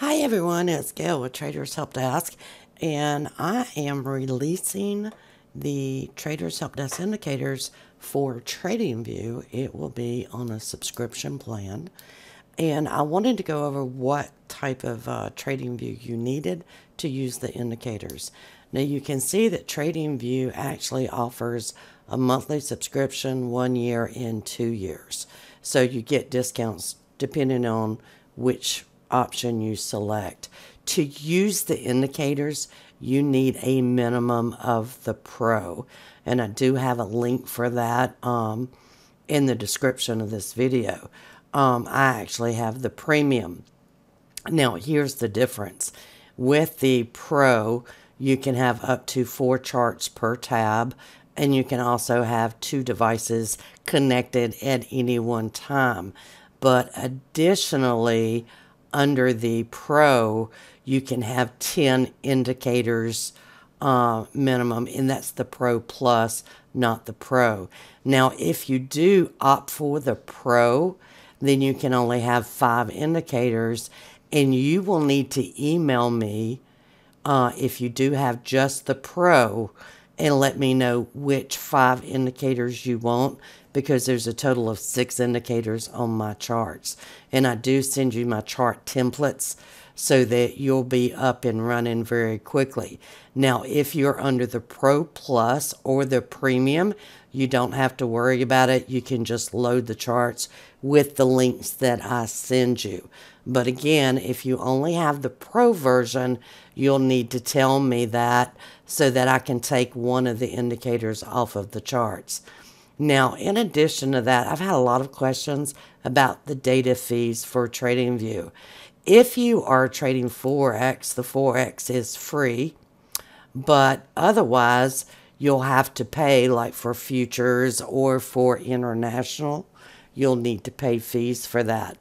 Hi everyone, it's Gail with Traders Help Desk, and I am releasing the Traders Help Desk indicators for TradingView. It will be on a subscription plan, and I wanted to go over what type of uh, TradingView you needed to use the indicators. Now you can see that TradingView actually offers a monthly subscription, one year and two years. So you get discounts depending on which option you select. To use the indicators, you need a minimum of the Pro. And I do have a link for that um, in the description of this video. Um, I actually have the Premium. Now, here's the difference. With the Pro, you can have up to four charts per tab, and you can also have two devices connected at any one time. But additionally, under the Pro, you can have 10 indicators uh, minimum, and that's the Pro Plus, not the Pro. Now, if you do opt for the Pro, then you can only have five indicators, and you will need to email me uh, if you do have just the Pro and let me know which five indicators you want because there's a total of six indicators on my charts. And I do send you my chart templates so that you'll be up and running very quickly. Now, if you're under the Pro Plus or the Premium, you don't have to worry about it. You can just load the charts with the links that I send you. But again, if you only have the Pro version, you'll need to tell me that so that I can take one of the indicators off of the charts. Now, in addition to that, I've had a lot of questions about the data fees for TradingView. If you are trading Forex, the Forex is free, but otherwise, you'll have to pay, like for futures or for international, you'll need to pay fees for that.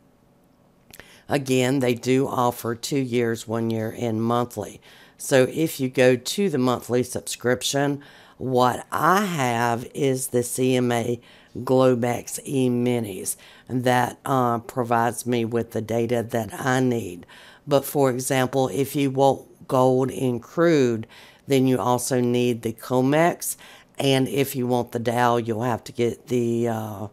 Again, they do offer two years, one year, and monthly. So if you go to the monthly subscription, what I have is the CME Globex E-minis that uh, provides me with the data that I need. But for example, if you want gold in crude, then you also need the COMEX. And if you want the Dow, you'll have to get the uh,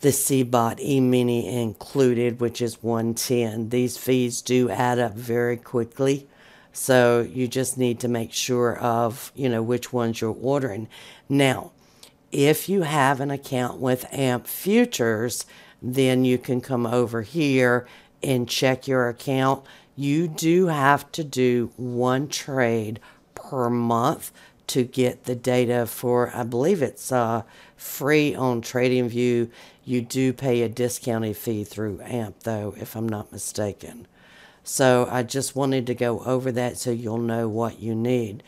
the CBOT E-mini included, which is 110. These fees do add up very quickly. So you just need to make sure of, you know, which ones you're ordering. Now, if you have an account with AMP Futures, then you can come over here and check your account. You do have to do one trade per month to get the data for, I believe it's uh, free on TradingView. You do pay a discounted fee through AMP, though, if I'm not mistaken. So I just wanted to go over that so you'll know what you need.